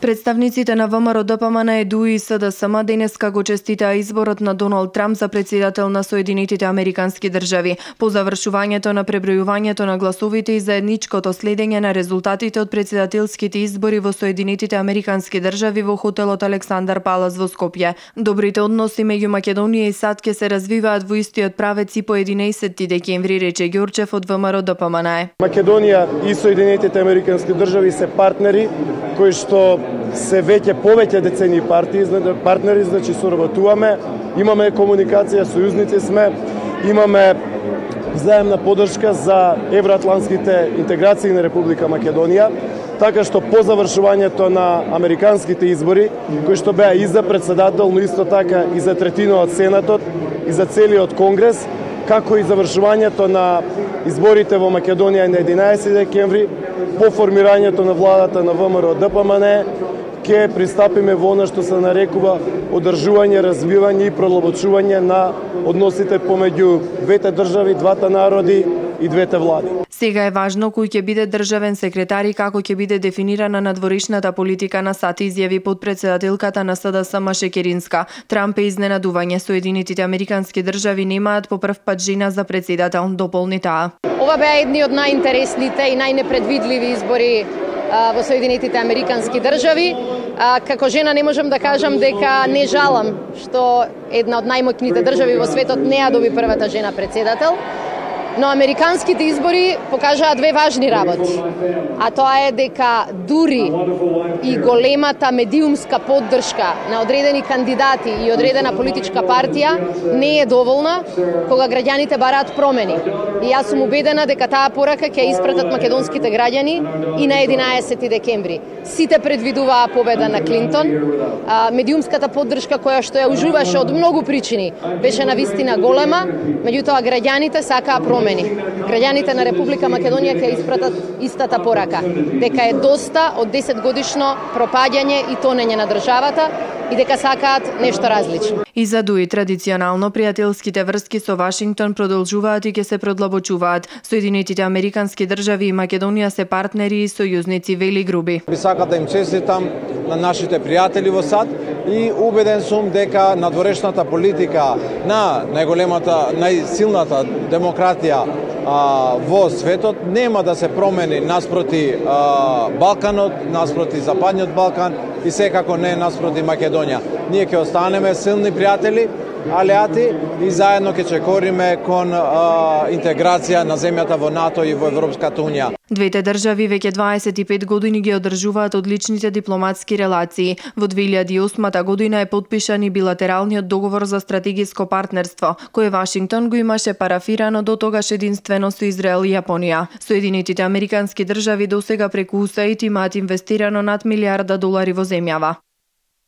Представниците на ВМРО ДПМН, ЕДУ и СДСМ денеска го честитаа изборот на Доналд Трамп за председател на Соединетите Американски држави. По завршувањето на пребројувањето на гласовите и заедничкото следење на резултатите од председателските избори во Соединетите Американски држави во хотелот Александар Палас во Скопје. Добрите односи меѓу Македонија и САД ке се развиваат во истиот правец и по 11 декември, рече Ѓорчев од ВМРО ДПМН. Македонија и Соединетите Американски држави се партнери кои што се веќе повеќе децени партии, да, партнери, значи соработуваме, имаме комуникација, сојузници сме, имаме заемна поддршка за евроатланските интеграции на Република Македонија, така што по завршувањето на американските избори, кои што беа и за председател, но исто така и за третина од Сенатот, и за целиот Конгрес, како и завршувањето на изборите во Македонија на 11 декември, по формирањето на владата на ВМРО ДПМН, ќе пристапиме во она што се нарекува одржување, развивање и пролобочување на односите помеѓу двете држави, двата народи и двете влади. Сега е важно кој ќе биде државен секретар и како ќе биде дефинирана надворешната политика на САД, изјави подпредседателката на СДС Маше Керинска. Трамп е изненадување Соединетите Американски држави немаат по прв пат жена за председател, дополни таа. Ова беа едни од најинтересните и најнепредвидливи избори во Соединетите Американски држави. Како жена не можам да кажам дека не жалам што една од најмоќните држави во светот не ја доби првата жена председател. Но американските избори покажаа две важни работи. А тоа е дека дури и големата медиумска поддршка на одредени кандидати и одредена политичка партија не е доволна кога граѓаните бараат промени. И јас сум убедена дека таа порака ќе испратат македонските граѓани и на 11 декември. Сите предвидуваа победа на Клинтон. Медиумската поддршка која што ја уживаше од многу причини беше на вистина голема, меѓутоа граѓаните сакаа промени промени. Граѓаните на Република Македонија ќе испратат истата порака, дека е доста од 10 годишно пропаѓање и тонење на државата и дека сакаат нешто различно. И за Дуи традиционално пријателските врски со Вашингтон продолжуваат и ќе се продлабочуваат. Соединетите Американски држави и Македонија се партнери и сојузници вели груби. Би сакат да им честитам на нашите пријатели во САД и убеден сум дека надворешната политика на најголемата, најсилната демократија а, во светот нема да се промени наспроти а, Балканот, наспроти Западниот Балкан и секако не наспроти Македонија. Ние ќе останеме силни пријатели, алеати и заедно ќе чекориме кон а, интеграција на земјата во НАТО и во Европската Унија. Двете држави веќе 25 години ги одржуваат одличните дипломатски релации. Во 2008 година е подпишан и билатералниот договор за стратегиско партнерство, кој Вашингтон го имаше парафирано до тогаш единствено со Израел и Јапонија. Соединетите Американски држави досега преку УСАИД имаат инвестирано над милиарда долари во земјава.